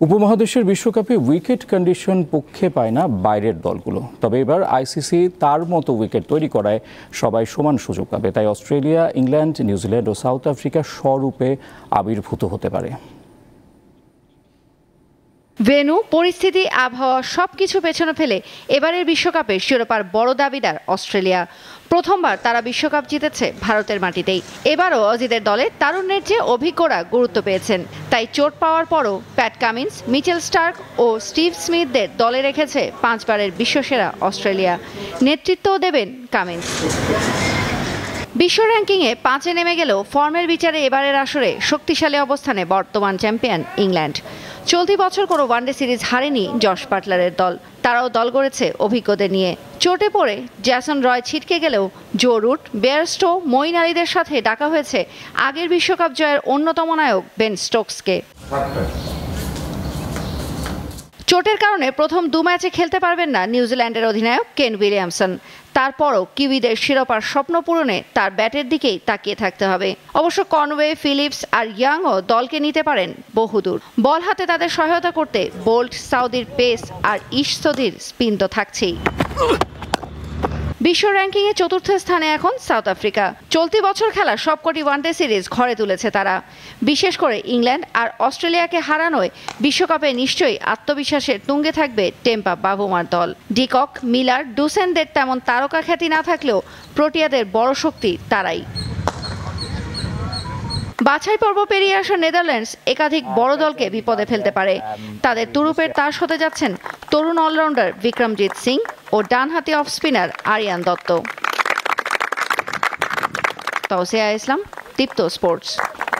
উপমহাদেশের বিশ্বকাপে wicket condition পক্ষে পায় না বাইরের দলগুলো। তবে এবার আইসিসি তার মতো উইকেট তৈরি করায় সবাই সমান সুযোগ পাবে। তাই অস্ট্রেলিয়া, ইংল্যান্ড, নিউজিল্যান্ড ও সাউথ আফ্রিকা স্বরূপে আবির্ভূত হতে পারে। ভেনু, পরিস্থিতি, আবহাওয়া, সবকিছু পেছনে ফেলে এবারের বিশ্বকাপে শিরোপার বড় দাবিদার অস্ট্রেলিয়া। প্রথমবার তারা বিশ্বকাপ জিতেছে ভারতের মাটিতেই। এবারও অজিদের দলে তারুণ্যের চেয়ে অভিজ্ঞরা গুরুত্ব পেয়েছেন। তাই চোট পাওয়ার পরও প্যাট কামিন্স, মিচেল স্টার্ক ও স্টিভ স্মিথদের দলে রেখেছে পাঁচবারের বিশ্বসেরা অস্ট্রেলিয়া। নেতৃত্বও দেবেন কামিন্স। বিশ্ব র্যাঙ্কিংয়ে পাঁচে নেমে গেলেও ফর্মের বিচারে এবারের আসরে শক্তিশালী অবস্থানে বর্তমান চ্যাম্পিয়ন ইংল্যান্ড। চলতি বছর কোনো ওয়ানডে সিরিজ হারেনি জশ পাটলারের দল। তারাও দল গড়েছে অভিজ্ঞদের নিয়ে। চোটে পড়ে জ্যাসন রয় ছিটকে গেলেও জো রুট, বেয়ারস্টো মইন সাথে ডাকা হয়েছে আগের বিশ্বকাপ জয়ের অন্যতম নায়ক বেন স্টোকসকে। চোটের কারণে প্রথম দু ম্যাচে খেলতে পারবেন না নিউজিল্যান্ডের অধিনায়ক কেন উইলিয়ামসন। তারপরও কিউইদের শিরোপার স্বপ্ন পূরণে তার ব্যাটের দিকেই তাকিয়ে থাকতে হবে। অবশ্য কনওয়ে, ফিলিপস আর ইয়াংও দলকে নিতে পারেন বহুদূর। বল হাতে তাদের সহায়তা করতে বোল্ট সাউদির পেস আর ইশসদির স্পিন তো থাকছেই। বিশ্ব র্যাঙ্কিংয়ে চতুর্থ স্থানে এখন সাউথ আফ্রিকা। চলতি বছর খেলা সবকটি ওয়ানডে সিরিজ ঘরে তুলেছে তারা। বিশেষ করে ইংল্যান্ড আর অস্ট্রেলিয়াকে হারানোয় বিশ্বকাপে নিশ্চয়ই আত্মবিশ্বাসের তুঙ্গে থাকবে টেম্পা বাবুমার দল। ডিকক মিলার, ডুসেনদের তেমন তারকা খ্যাতি না থাকলেও প্রোটিয়াদের বড় শক্তি তারাই। বাছাই পর্ব পেরিয়ে আসা নেদারল্যান্ডস একাধিক বড় দলকে বিপদে ফেলতে পারে। তাদের তুরুপের তাস হতে যাচ্ছেন তরুণ অলরাউন্ডার বিক্রমজিৎ সিং ও ডানহাতি off spinner Aryan Dutta. Tausia Islam, Deepto sports.